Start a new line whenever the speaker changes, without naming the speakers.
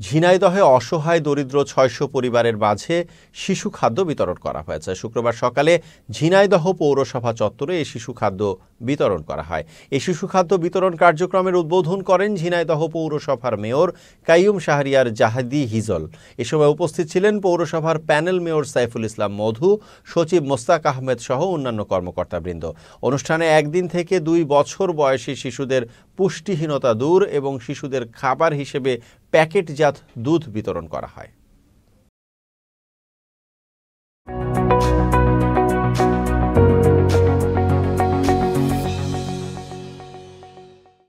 ঝিনাইদহে অসহায় দরিদ্র ছয়শো পরিবারের মাঝে শিশু খাদ্য বিতরণ করা হয়েছে। শুক্রবার সকালে ঝিনাইদহ পৌরসভা চত্বরে এই শিশু খাদ্য বিতরণ করা হয়। এই শিশু খাদ্য বিতরণ কার্যক্রমের উদ্বোধন করেন ঝিনাইদহ পৌরসভার মেয়র কাইয়ুম শাহরিয়ার জাহাদি হিজল। এ সময় উপস্থিত ছিলেন পৌরসভার প্যানেল মেয়র সাইফুল ইসলাম মধু, সচিব মোস্তাক আহমেদ সহ অন্যান্য কর্মকর্তাবৃন্দ। অনুষ্ঠানে একদিন থেকে দুই বছর বয়সী শিশুদের পুষ্টিহীনতা দূর এবং শিশুদের খাবার হিসেবে প্যাকেটজাত দুধ বিতরণ করা হয়।